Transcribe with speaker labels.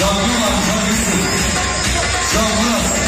Speaker 1: Canlı var, canlısı. Canlı.